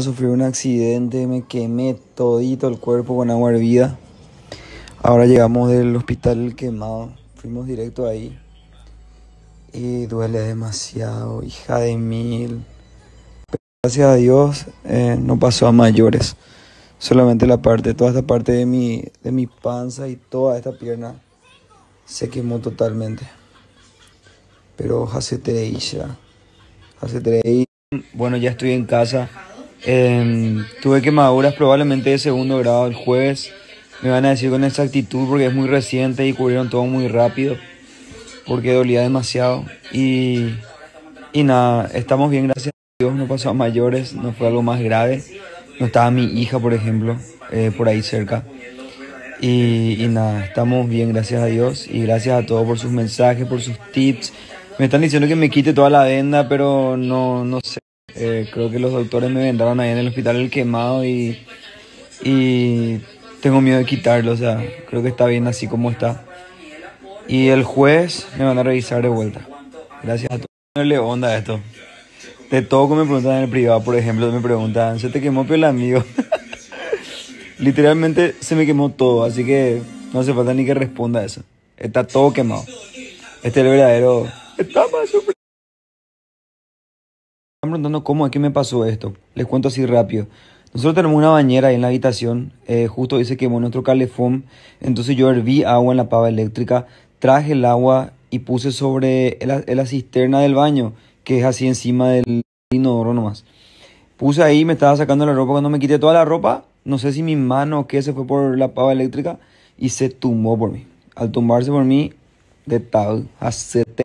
Sufrí un accidente, me quemé todito el cuerpo con agua hervida. Ahora llegamos del hospital quemado, fuimos directo ahí. Y duele demasiado, hija de mil. Pero gracias a Dios eh, no pasó a mayores. Solamente la parte, toda esta parte de mi, de mi panza y toda esta pierna se quemó totalmente. Pero hace ya. Hace Bueno, ya estoy en casa. Em, tuve quemaduras probablemente de segundo grado el jueves. Me van a decir con exactitud porque es muy reciente y cubrieron todo muy rápido. Porque dolía demasiado. Y, y nada, estamos bien, gracias a Dios. No pasó a mayores, no fue algo más grave. No estaba mi hija, por ejemplo, eh, por ahí cerca. Y, y, nada, estamos bien, gracias a Dios. Y gracias a todos por sus mensajes, por sus tips. Me están diciendo que me quite toda la venda, pero no, no sé. Eh, creo que los doctores me vendaron ahí en el hospital el quemado y, y tengo miedo de quitarlo. O sea, creo que está bien así como está. Y el juez me van a revisar de vuelta. Gracias a todos. le onda esto. De todo que me preguntan en el privado, por ejemplo, me preguntan, ¿se te quemó el amigo? Literalmente se me quemó todo, así que no hace falta ni que responda a eso. Está todo quemado. Este es el verdadero. Está más Están preguntando cómo que me pasó esto. Les cuento así rápido. Nosotros tenemos una bañera ahí en la habitación. Eh, justo dice quemó nuestro calefón. Entonces yo herví agua en la pava eléctrica. Traje el agua y puse sobre la cisterna del baño que es así encima del inodoro nomás. Puse ahí, me estaba sacando la ropa. Cuando me quité toda la ropa, no sé si mi mano o qué se fue por la pava eléctrica y se tumbó por mí. Al tumbarse por mí, de tal, hacete